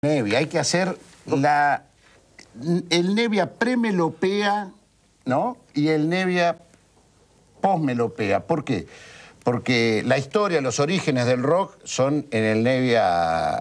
Nevia, hay que hacer la, el Nevia premelopea, ¿no? Y el Nevia posmelopea. ¿Por qué? Porque la historia, los orígenes del rock son en el Nevia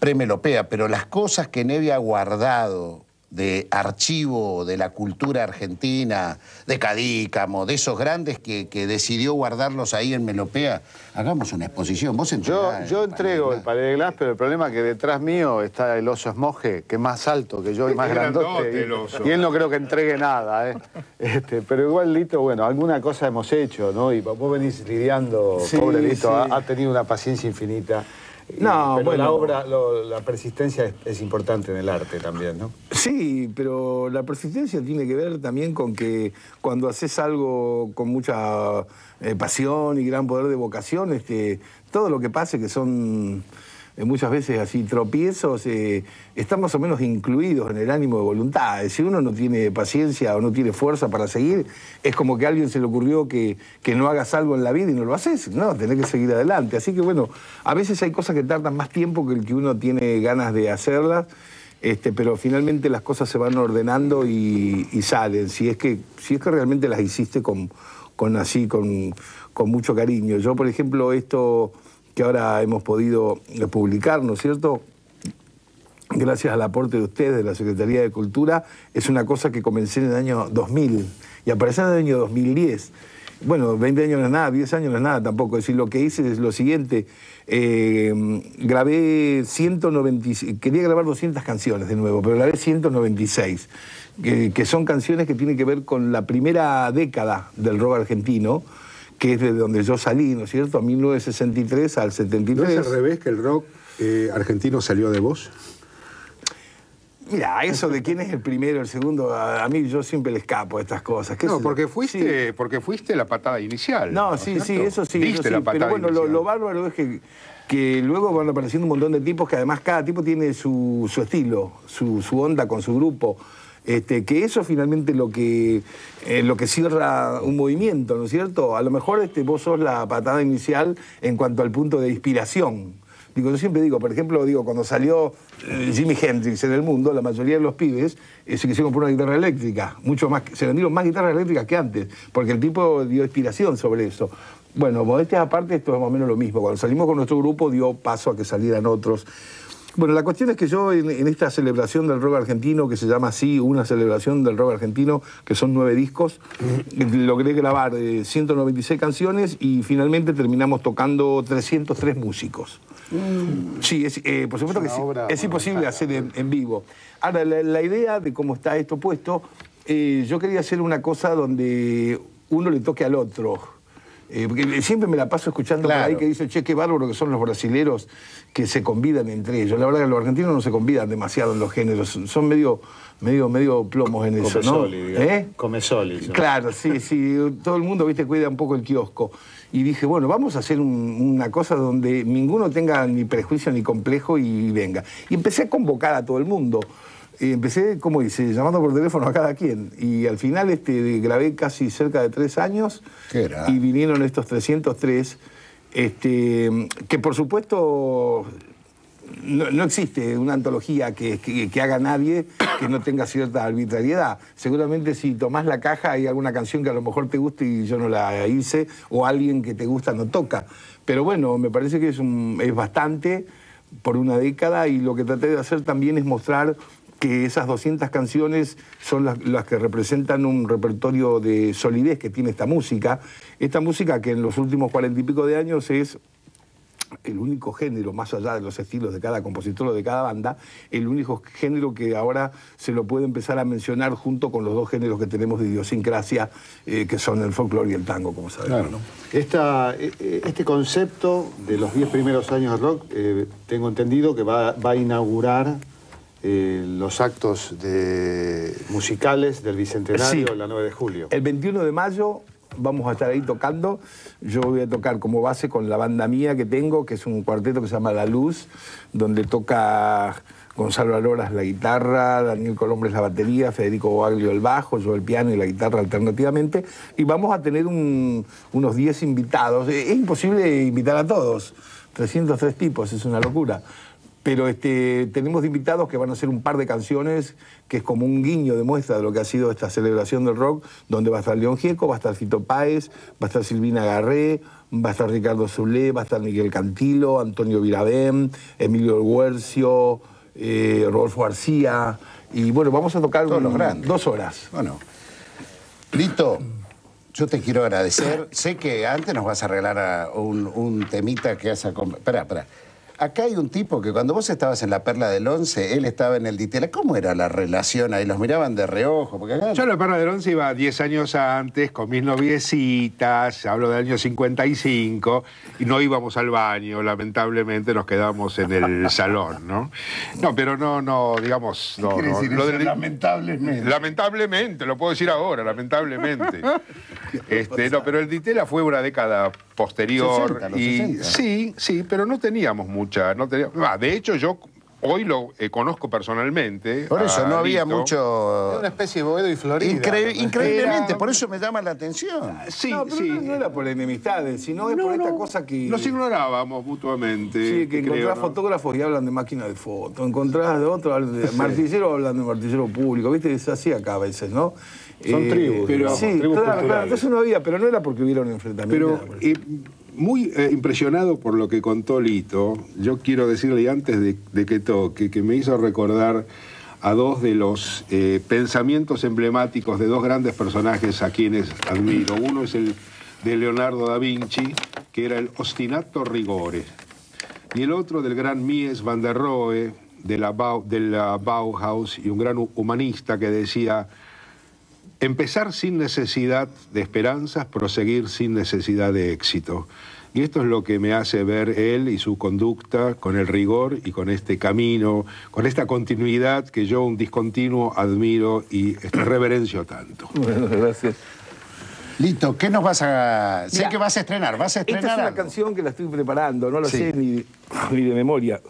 premelopea, pero las cosas que Nevia ha guardado de archivo de la cultura argentina, de Cadícamo, de esos grandes que, decidió guardarlos ahí en Melopea. Hagamos una exposición. Vos Yo, yo entrego el pared de glass, pero el problema es que detrás mío está el oso esmoje, que es más alto que yo y más grandote. Y, él no creo que entregue nada, ¿eh? Este, pero igual Lito, bueno, alguna cosa hemos hecho, ¿no? Y vos venís lidiando, pobre Lito, ha tenido una paciencia infinita. No, bueno. La obra, la persistencia es, importante en el arte también, ¿no? Sí, pero la persistencia tiene que ver también con que cuando haces algo con mucha eh, pasión y gran poder de vocación, este, todo lo que pase, que son eh, muchas veces así tropiezos, eh, están más o menos incluidos en el ánimo de voluntad. Si uno no tiene paciencia o no tiene fuerza para seguir, es como que a alguien se le ocurrió que, que no hagas algo en la vida y no lo haces. No, tenés que seguir adelante. Así que bueno, a veces hay cosas que tardan más tiempo que el que uno tiene ganas de hacerlas. Este, pero finalmente las cosas se van ordenando y, salen, si es, que, si es que realmente las hiciste con, con así, con, con mucho cariño. Yo, por ejemplo, esto que ahora hemos podido publicar, ¿no es cierto? Gracias al aporte de ustedes, de la Secretaría de Cultura, es una cosa que comencé en el año 2000 y apareció en el año 2010. Bueno, 20 años no es nada, 10 años no es nada tampoco. Es decir, lo que hice es lo siguiente. Eh, grabé 196, quería grabar 200 canciones de nuevo, pero grabé 196, que, que son canciones que tienen que ver con la primera década del rock argentino que es de donde yo salí, ¿no es cierto? A 1963 al 73. ¿No es al revés que el rock eh, argentino salió de vos? Mira, eso de quién es el primero, el segundo, a, mí yo siempre le escapo a estas cosas. No, porque fuiste, porque fuiste la patada inicial. No, sí, sí, eso sí. la patada pero bueno, lo, bárbaro es que, que luego van apareciendo un montón de tipos que además cada tipo tiene su, estilo, su, su onda con su grupo. Este, que eso finalmente lo que, eh, lo que cierra un movimiento, ¿no es cierto? A lo mejor este, vos sos la patada inicial en cuanto al punto de inspiración. Digo, yo siempre digo, por ejemplo, digo, cuando salió eh, Jimi Hendrix en el mundo, la mayoría de los pibes eh, se quisieron por una guitarra eléctrica, mucho más, se vendieron más guitarras eléctricas que antes, porque el tipo dio inspiración sobre eso. Bueno, modestias aparte, esto es más o menos lo mismo. Cuando salimos con nuestro grupo dio paso a que salieran otros. Bueno, la cuestión es que yo en, esta celebración del rock argentino, que se llama así, una celebración del rock argentino, que son nueve discos, logré grabar 196 eh, canciones y finalmente terminamos tocando 303 músicos. Mm. Sí, es, eh, por supuesto que sí, es imposible hacer en, vivo. Ahora, la, idea de cómo está esto puesto, eh, yo quería hacer una cosa donde uno le toque al otro. Eh, porque siempre me la paso escuchando por ahí que dice, che, qué bárbaro que son los brasileros que se convidan entre ellos. La verdad que los argentinos no se convidan demasiado en los géneros, son medio, medio, medio plomos en eso, ¿no? ¿Eh? Come soli. Claro, sí, sí, todo el mundo, viste, cuida un poco el kiosco. Y dije, bueno, vamos a hacer una cosa donde ninguno tenga ni prejuicio ni complejo y venga. Y empecé a convocar a todo el mundo. Y empecé, como dice, llamando por teléfono a cada quien. Y al final este, grabé casi cerca de tres años. Y vinieron estos 303, este, que por supuesto no, existe una antología que, que, haga nadie que no tenga cierta arbitrariedad. Seguramente si tomás la caja hay alguna canción que a lo mejor te guste y yo no la hice, o alguien que te gusta no toca. Pero bueno, me parece que es, es bastante por una década y lo que traté de hacer también es mostrar que esas 200 canciones son las, que representan un repertorio de solidez que tiene esta música. Esta música que en los últimos cuarenta y pico de años es el único género, más allá de los estilos de cada compositor o de cada banda, el único género que ahora se lo puede empezar a mencionar junto con los dos géneros que tenemos de idiosincrasia, eh, que son el folclore y el tango, como sabemos. E, e, este concepto de los diez primeros años de rock, eh, tengo entendido que va a inaugurar eh, los actos de, musicales del Bicentenario el la 9 de julio. El 21 de mayo vamos a estar ahí tocando. Yo voy a tocar como base con la banda mía que tengo, que es un cuarteto que se llama La Luz, donde toca Gonzalo Aloras la guitarra, Daniel Colombres la batería, Federico Boaglio el bajo, yo el piano y la guitarra alternativamente. Y vamos a tener unos 10 invitados. Es imposible invitar a todos. 303 tipos, es una locura. Pero este, tenemos invitados que van a hacer un par de canciones que es como un guiño de muestra de lo que ha sido esta celebración del rock, donde va a estar León Gieco, va a estar Fito Páez, va a estar Silvina Garré, va a estar Ricardo Zulé, va a estar Miguel Cantilo, Antonio Virabén, Emilio Huercio, eh, Rodolfo García. Y bueno, vamos a tocar dos horas. Bueno, Lito, yo te quiero agradecer. sé que antes nos vas a arreglar un, un temita que has... Espera, espera. Acá hay un tipo que cuando vos estabas en la Perla del Once, él estaba en el Ditela. ¿Cómo era la relación ahí? ¿Los miraban de reojo? Porque Yo en la Perla del Once iba 10 años antes con mis noviecitas, hablo del año 55, y no íbamos al baño, lamentablemente nos quedamos en el salón, ¿no? No, pero no, no, digamos... No, ¿Qué decir lo lamentablemente. Lamentablemente, lo puedo decir ahora, lamentablemente. este, no, pero el Ditela fue una década posterior. y, Sí, sí, pero no teníamos mucha. No de hecho, yo hoy lo eh, conozco personalmente. Por eso no había mucho. una especie de Boedo y Florida. increíblemente, por eso me llama la atención. Ah, sí, no, sí. No, era por enemistades, sino es por esta cosa que. Nos ignorábamos mutuamente. Sí, que encontrás fotógrafos y hablan de máquina de foto, encontrás de otro, de martillero hablan de martillero público, ¿viste? Es así acá a veces, ¿no? Son eh, tribus. Pero, sí, claro, claro, entonces no había, pero no era porque hubiera un enfrentamiento. Pero eh, muy eh, impresionado por lo que contó Lito, yo quiero decirle antes de, que toque, que me hizo recordar a dos de los pensamientos emblemáticos de dos grandes personajes a quienes admiro. Uno es el de Leonardo da Vinci, que era el ostinato rigore, y el otro del gran Mies van der Rohe, de la, de la Bauhaus, y un gran humanista que decía Empezar sin necesidad de esperanzas, proseguir sin necesidad de éxito. Y esto es lo que me hace ver él y su conducta con el rigor y con este camino, con esta continuidad que yo, un discontinuo, admiro y este, reverencio tanto. Bueno, gracias. Listo, ¿qué nos vas a...? sé que vas a estrenar, vas a estrenar Esta es una canción que la estoy preparando, no la sé ni, ni de memoria.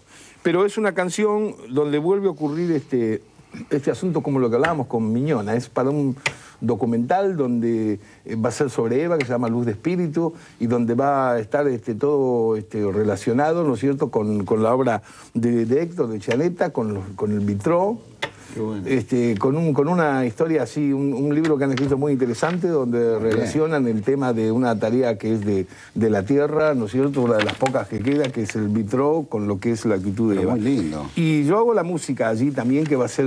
Pero es una canción donde vuelve a ocurrir este, este asunto como lo que hablábamos con Miñona. Es para un documental donde eh, va a ser sobre Eva, que se llama Luz de Espíritu, y donde va a estar este, todo este, relacionado, ¿no es cierto?, con, la obra de, Héctor, de Chaneta, con, con el vitró, este, con, un, con una historia así, un, libro que han escrito muy interesante donde relacionan el tema de una tarea que es de, la tierra, ¿no es cierto? Una de las pocas que queda, que es el vitró, con lo que es la actitud de Eva. Muy lindo. Y yo hago la música allí también, que va a ser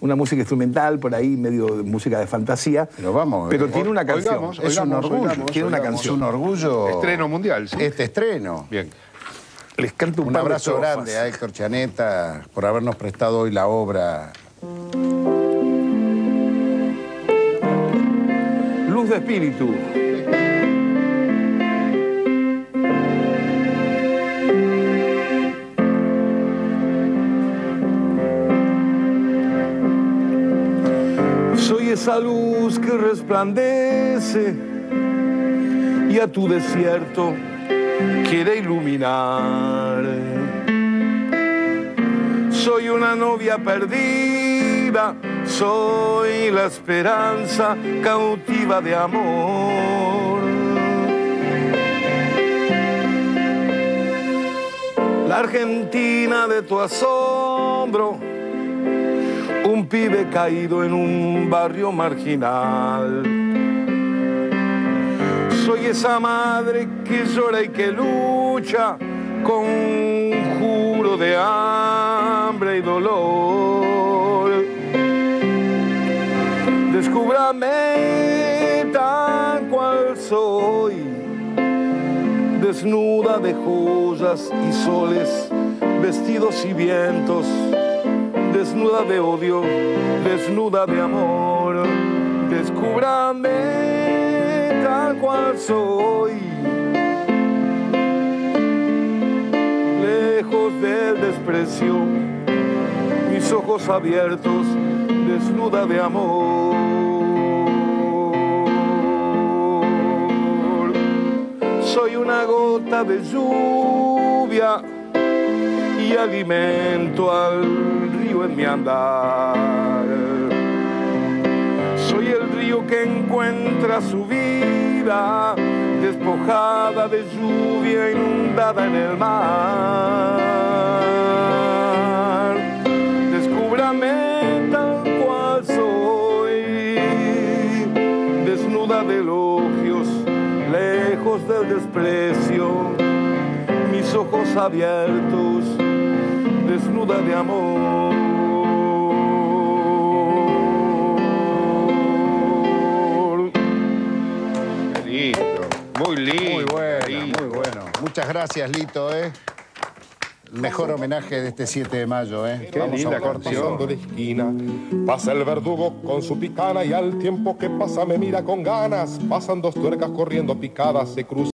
una música instrumental, por ahí, medio de música de fantasía. Pero vamos, pero tiene una canción. es un orgullo. tiene una canción. un orgullo. Estreno mundial, ¿sí? Este estreno. Bien. Les canto un, un abrazo grande a Héctor Chaneta por habernos prestado hoy la obra. Luz de espíritu. Soy esa luz que resplandece y a tu desierto quiere iluminar. Soy una novia perdida, soy la esperanza cautiva de amor. La Argentina de tu asombro, un pibe caído en un barrio marginal. Soy esa madre que llora y que lucha con un juro de hambre y dolor. Descúbrame tan cual soy, desnuda de joyas y soles, vestidos y vientos, desnuda de odio, desnuda de amor. Descúbrame cual soy del desprecio, mis ojos abiertos, desnuda de amor. Soy una gota de lluvia y alimento al río en mi andar. Que encuentra su vida despojada de lluvia inundada en el mar. Descúbrame tal cual soy, desnuda de elogios, lejos del desprecio, mis ojos abiertos, desnuda de amor. Lindo. Muy bueno, muy bueno. Muchas gracias, Lito, ¿eh? Mejor homenaje de este 7 de mayo, ¿eh? Qué linda canción. de esquina. Pasa el verdugo con su picana y al tiempo que pasa me mira con ganas. Pasan dos tuercas corriendo picadas, se cruzan.